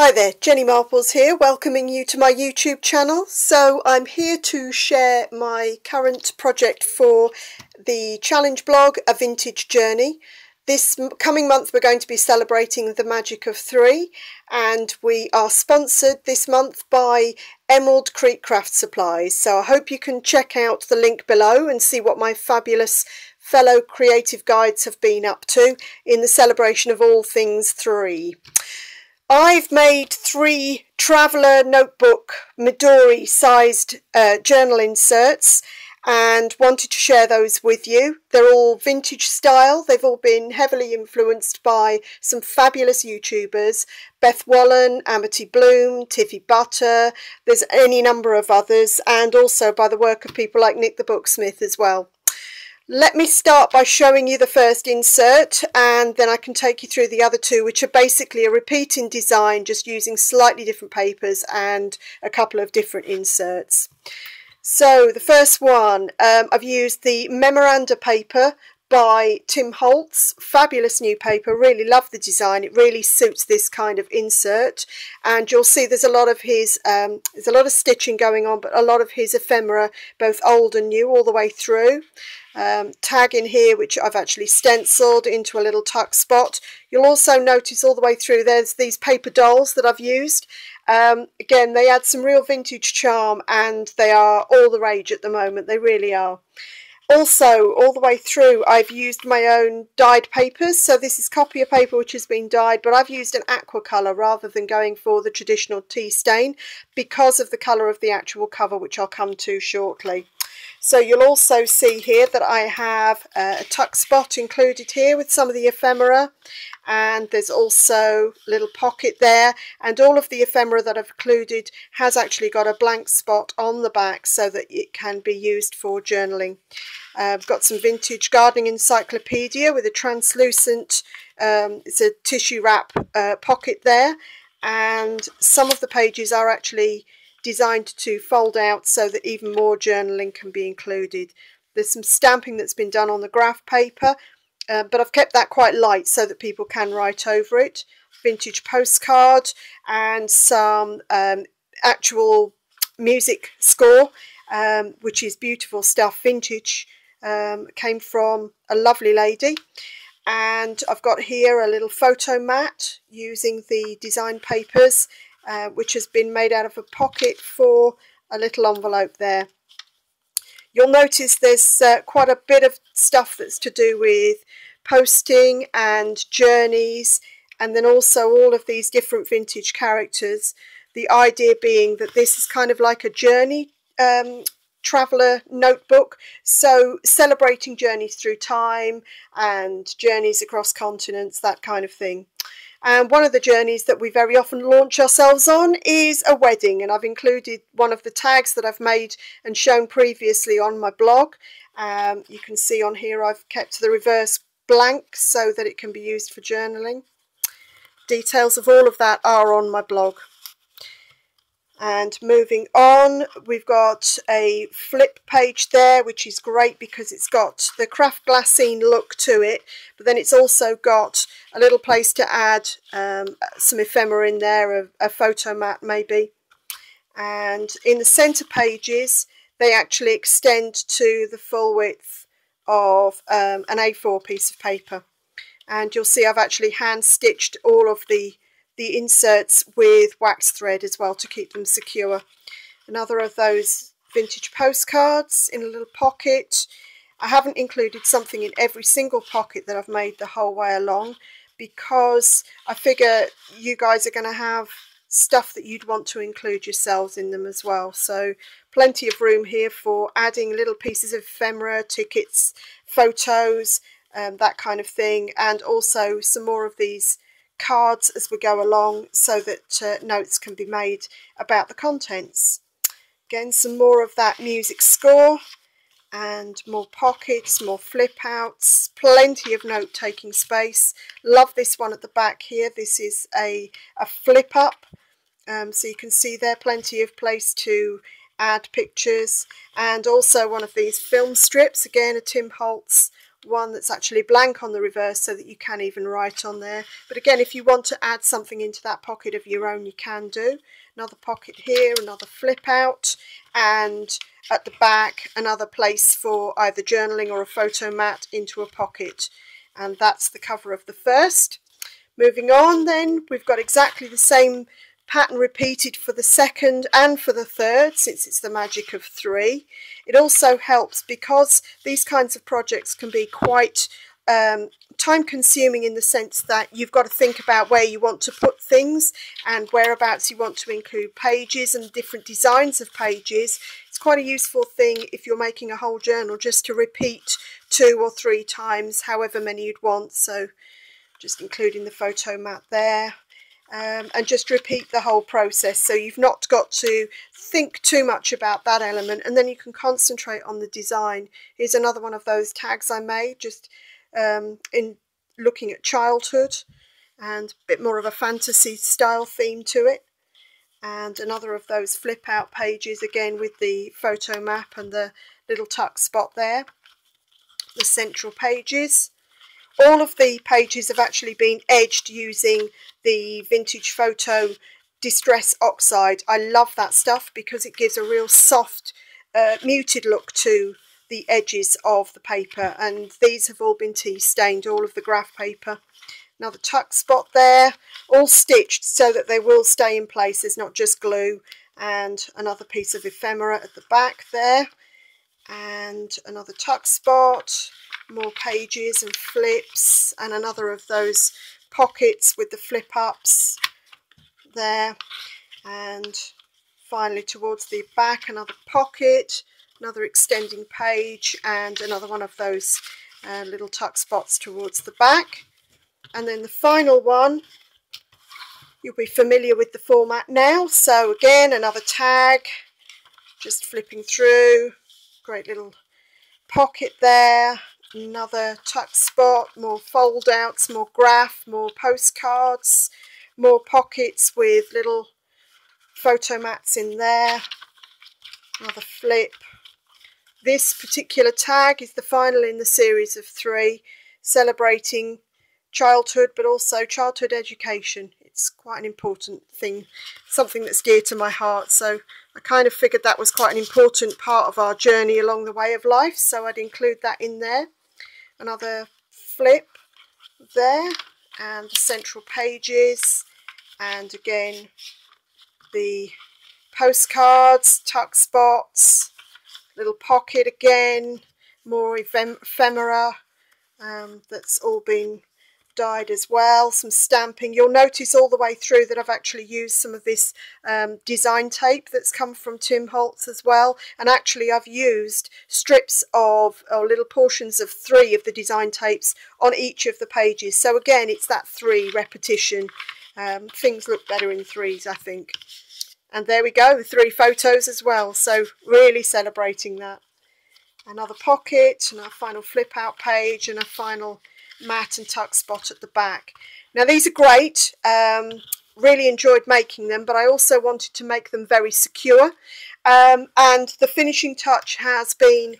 Hi there, Jenny Marples here, welcoming you to my YouTube channel. So I'm here to share my current project for the challenge blog, A Vintage Journey. This coming month we're going to be celebrating the magic of three and we are sponsored this month by Emerald Creek Craft Supplies. So I hope you can check out the link below and see what my fabulous fellow creative guides have been up to in the celebration of all things three. I've made three Traveller Notebook Midori sized uh, journal inserts and wanted to share those with you. They're all vintage style. They've all been heavily influenced by some fabulous YouTubers. Beth Wallen, Amity Bloom, Tiffy Butter, there's any number of others and also by the work of people like Nik the Booksmith as well. Let me start by showing you the first insert and then I can take you through the other two which are basically a repeating design just using slightly different papers and a couple of different inserts. So the first one, um, I've used the memoranda paper by Tim Holtz. Fabulous new paper. Really love the design. It really suits this kind of insert. And you'll see there's a lot of his, um, there's a lot of stitching going on, but a lot of his ephemera, both old and new, all the way through. Um, tag in here, which I've actually stenciled into a little tuck spot. You'll also notice all the way through there's these paper dolls that I've used. Um, again, they add some real vintage charm and they are all the rage at the moment. They really are. Also, all the way through, I've used my own dyed papers. So this is copier paper which has been dyed, but I've used an aqua colour rather than going for the traditional tea stain because of the colour of the actual cover, which I'll come to shortly. So you'll also see here that I have a tuck spot included here with some of the ephemera and there's also a little pocket there and all of the ephemera that I've included has actually got a blank spot on the back so that it can be used for journaling. Uh, I've got some vintage gardening encyclopedia with a translucent, um, it's a tissue wrap uh, pocket there and some of the pages are actually designed to fold out so that even more journaling can be included. There's some stamping that's been done on the graph paper uh, but I've kept that quite light so that people can write over it. Vintage postcard and some um, actual music score, um, which is beautiful stuff, vintage. Um, came from a lovely lady. And I've got here a little photo mat using the design papers, uh, which has been made out of a pocket for a little envelope there. You'll notice there's uh, quite a bit of stuff that's to do with posting and journeys and then also all of these different vintage characters. The idea being that this is kind of like a journey um, traveller notebook, so celebrating journeys through time and journeys across continents, that kind of thing. And one of the journeys that we very often launch ourselves on is a wedding. And I've included one of the tags that I've made and shown previously on my blog. Um, you can see on here I've kept the reverse blank so that it can be used for journaling. Details of all of that are on my blog. And moving on, we've got a flip page there, which is great because it's got the craft glassine look to it, but then it's also got a little place to add um, some ephemera in there, a, a photo mat maybe. And in the centre pages, they actually extend to the full width of um, an A4 piece of paper. And you'll see I've actually hand stitched all of the the inserts with wax thread as well to keep them secure. Another of those vintage postcards in a little pocket. I haven't included something in every single pocket that I've made the whole way along because I figure you guys are going to have stuff that you'd want to include yourselves in them as well. So plenty of room here for adding little pieces of ephemera, tickets, photos, um, that kind of thing. And also some more of these cards as we go along so that uh, notes can be made about the contents. Again, some more of that music score and more pockets, more flip outs, plenty of note taking space. Love this one at the back here. This is a, a flip up. Um, so you can see there plenty of place to add pictures and also one of these film strips, again a Tim Holtz one that's actually blank on the reverse so that you can even write on there. But again, if you want to add something into that pocket of your own, you can do. Another pocket here, another flip out, and at the back, another place for either journaling or a photo mat into a pocket. And that's the cover of the first. Moving on then, we've got exactly the same pattern repeated for the second and for the third since it's the magic of three. It also helps because these kinds of projects can be quite um, time consuming in the sense that you've got to think about where you want to put things and whereabouts you want to include pages and different designs of pages. It's quite a useful thing if you're making a whole journal just to repeat two or three times however many you'd want. So just including the photo mat there um, and just repeat the whole process. So you've not got to think too much about that element and then you can concentrate on the design. Here's another one of those tags I made just um, in looking at childhood and a bit more of a fantasy style theme to it. And another of those flip out pages again with the photo mat and the little tuck spot there. The central pages all of the pages have actually been edged using the vintage photo distress oxide. I love that stuff because it gives a real soft uh, muted look to the edges of the paper and these have all been tea stained all of the graph paper. Another tuck spot there all stitched so that they will stay in place. There's not just glue and another piece of ephemera at the back there and another tuck spot more pages and flips and another of those pockets with the flip ups there. And finally towards the back another pocket another extending page and another one of those uh, little tuck spots towards the back. And then the final one you'll be familiar with the format now. So again another tag just flipping through great little pocket there another tuck spot more fold outs more graph more postcards more pockets with little photo mats in there another flip this particular tag is the final in the series of three, celebrating childhood but also childhood education. It's quite an important thing, something that's dear to my heart. So I kind of figured that was quite an important part of our journey along the way of life. So I'd include that in there. Another flip there and the central pages and again the postcards, tuck spots, little pocket again, more ephemera um, that's all been dyed as well, some stamping. You'll notice all the way through that I've actually used some of this um, design tape that's come from Tim Holtz as well. And actually I've used strips of, or little portions of three of the design tapes on each of the pages. So again, it's that three repetition. Um, things look better in threes, I think. And there we go, three photos as well. So really celebrating that. Another pocket and a final flip out page and a final mat and tuck spot at the back. Now these are great. Um, really enjoyed making them, but I also wanted to make them very secure. Um, and the finishing touch has been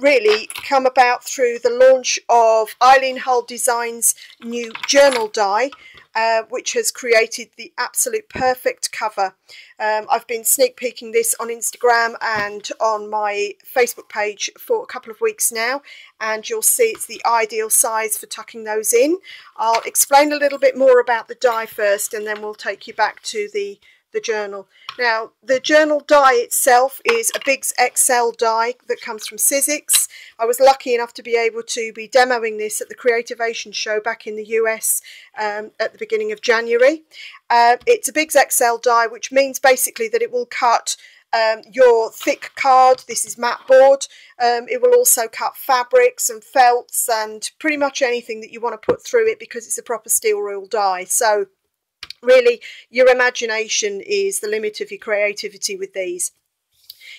really come about through the launch of Eileen Hull Designs new journal die uh, which has created the absolute perfect cover. Um, I've been sneak peeking this on Instagram and on my Facebook page for a couple of weeks now and you'll see it's the ideal size for tucking those in. I'll explain a little bit more about the die first and then we'll take you back to the the journal. Now, the journal die itself is a Bigz XL die that comes from Sizzix. I was lucky enough to be able to be demoing this at the Creativation show back in the US um, at the beginning of January. Uh, it's a Bigz XL die, which means basically that it will cut um, your thick card. This is mat board. Um, it will also cut fabrics and felts and pretty much anything that you want to put through it because it's a proper steel rule die. So really your imagination is the limit of your creativity with these.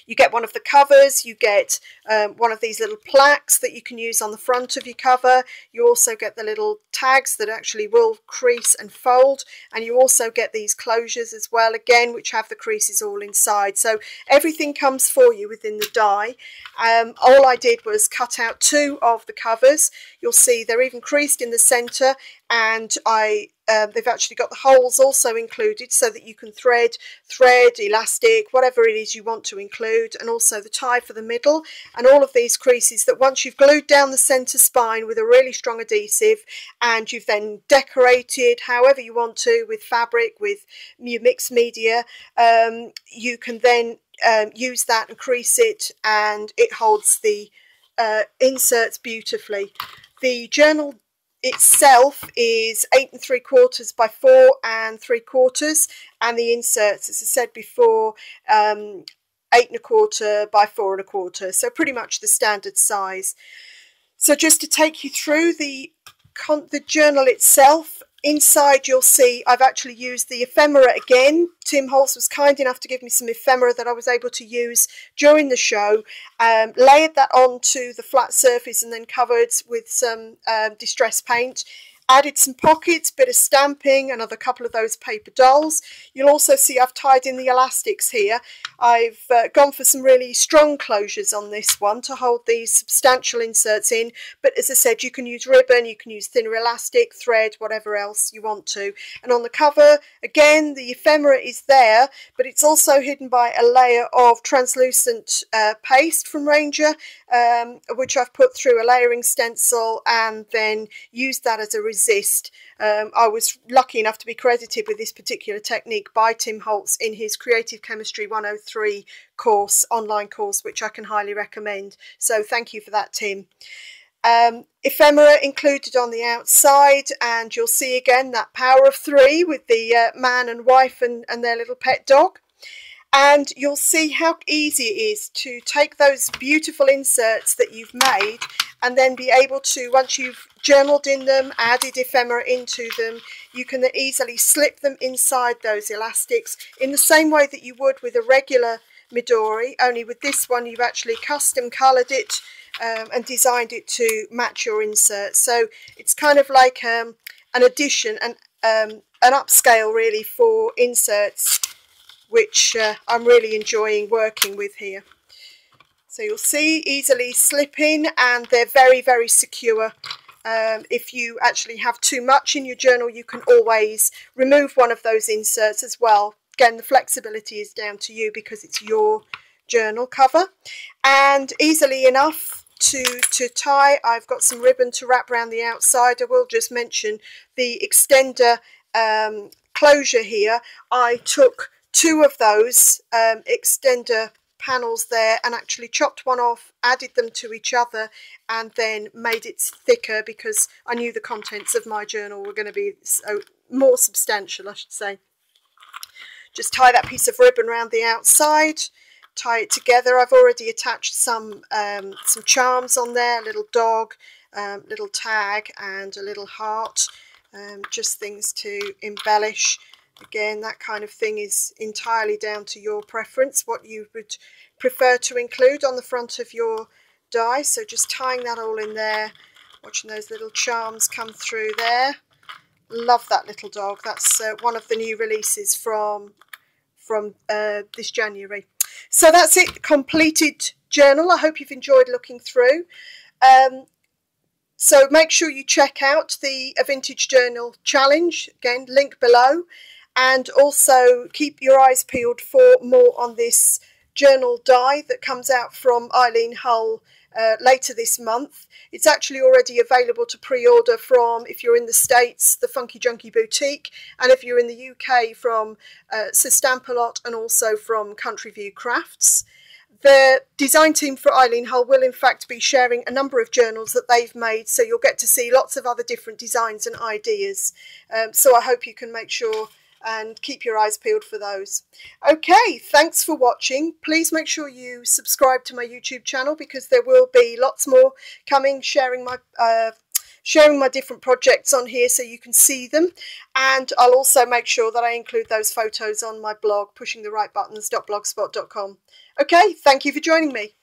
You get one of the covers, you get um, one of these little plaques that you can use on the front of your cover. You also get the little tags that actually will crease and fold and you also get these closures as well again which have the creases all inside. So everything comes for you within the die. Um, all I did was cut out two of the covers. You'll see they're even creased in the centre and I um, they've actually got the holes also included so that you can thread, thread, elastic, whatever it is you want to include, and also the tie for the middle, and all of these creases that once you've glued down the centre spine with a really strong adhesive, and you've then decorated however you want to with fabric, with mixed media, um, you can then um, use that and crease it, and it holds the uh, inserts beautifully. The journal itself is eight and three quarters by four and three quarters and the inserts as I said before um, eight and a quarter by four and a quarter so pretty much the standard size. So just to take you through the the journal itself Inside you'll see I've actually used the ephemera again. Tim Holtz was kind enough to give me some ephemera that I was able to use during the show. Um, layered that onto the flat surface and then covered with some um, distress paint added some pockets, bit of stamping, another couple of those paper dolls. You'll also see I've tied in the elastics here. I've uh, gone for some really strong closures on this one to hold these substantial inserts in, but as I said, you can use ribbon, you can use thinner elastic, thread, whatever else you want to. And on the cover, again, the ephemera is there, but it's also hidden by a layer of translucent uh, paste from Ranger, um, which I've put through a layering stencil and then used that as a resist. Um, I was lucky enough to be credited with this particular technique by Tim Holtz in his Creative Chemistry 103 course, online course, which I can highly recommend. So thank you for that, Tim. Um, ephemera included on the outside and you'll see again that power of three with the uh, man and wife and, and their little pet dog and you'll see how easy it is to take those beautiful inserts that you've made and then be able to, once you've journaled in them, added ephemera into them, you can easily slip them inside those elastics in the same way that you would with a regular Midori, only with this one you've actually custom coloured it um, and designed it to match your insert. So it's kind of like um, an addition, and um, an upscale really for inserts which uh, I'm really enjoying working with here. So you'll see easily slipping and they're very, very secure. Um, if you actually have too much in your journal, you can always remove one of those inserts as well. Again, the flexibility is down to you because it's your journal cover. And easily enough to, to tie, I've got some ribbon to wrap around the outside. I will just mention the extender um, closure here. I took two of those um, extender panels there and actually chopped one off, added them to each other and then made it thicker because I knew the contents of my journal were going to be so more substantial, I should say. Just tie that piece of ribbon around the outside, tie it together. I've already attached some um, some charms on there, a little dog, um, little tag and a little heart, um, just things to embellish Again, that kind of thing is entirely down to your preference, what you would prefer to include on the front of your die. So just tying that all in there, watching those little charms come through there. Love that little dog. That's uh, one of the new releases from, from uh, this January. So that's it, completed journal. I hope you've enjoyed looking through. Um, so make sure you check out the A Vintage Journal Challenge, again, link below and also keep your eyes peeled for more on this journal die that comes out from Eileen Hull uh, later this month. It's actually already available to pre-order from, if you're in the States, the Funkie Junkie Boutique, and if you're in the UK from uh, Sir Stampalot and also from Country View Crafts. The design team for Eileen Hull will in fact be sharing a number of journals that they've made so you'll get to see lots of other different designs and ideas. Um, so I hope you can make sure and keep your eyes peeled for those. Okay, thanks for watching. Please make sure you subscribe to my YouTube channel because there will be lots more coming, sharing my uh, sharing my different projects on here so you can see them. And I'll also make sure that I include those photos on my blog, pushingtherightbuttons.blogspot.com. Okay, thank you for joining me.